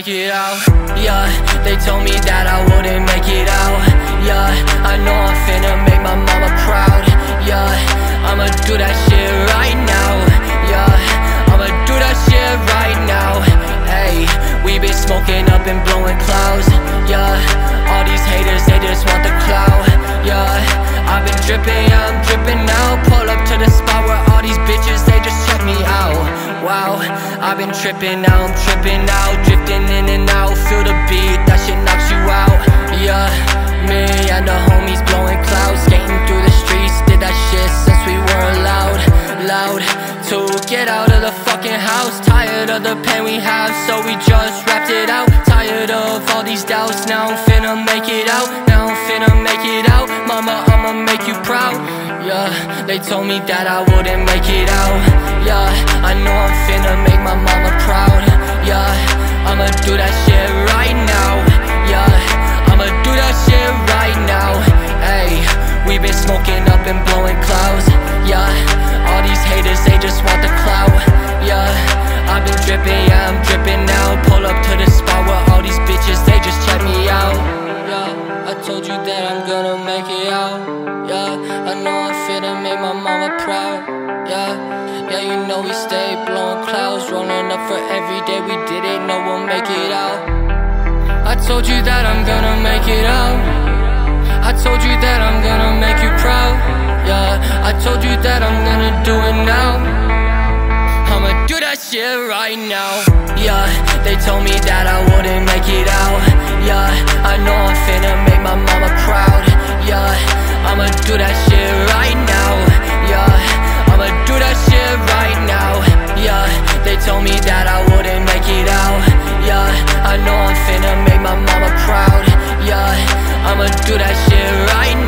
make it out. Yeah, they told me that I wouldn't make it out. Yeah, I know I'm finna make my mama proud. Yeah, I'ma do that shit right now. Yeah, I'ma do that shit right now. Hey, we been smoking up and blowing clouds. Yeah, all these haters, they just want the clout. Yeah, I've been dripping, yeah, I'm dripping now Pull up to the spot where all these bitches, they just check me out. Wow, I've been tripping now, I'm tripping out out of the fucking house. Tired of the pain we have, so we just wrapped it out. Tired of all these doubts, now I'm finna make it out. Now I'm finna make it out, mama I'ma make you proud. Yeah, they told me that I wouldn't make it out. Yeah, I know I'm finna make my mama proud. Yeah, I'ma do that shit every day we did it, no, we'll make it out. I told you that I'm gonna make it out. I told you that I'm gonna make you proud. Yeah, I told you that I'm gonna do it now. I'ma do that shit right now. Yeah, they told me that I wouldn't make it out. Yeah, I know I'm finna make my mama proud. Yeah, I'ma do that shit right now. I'ma do that shit right now.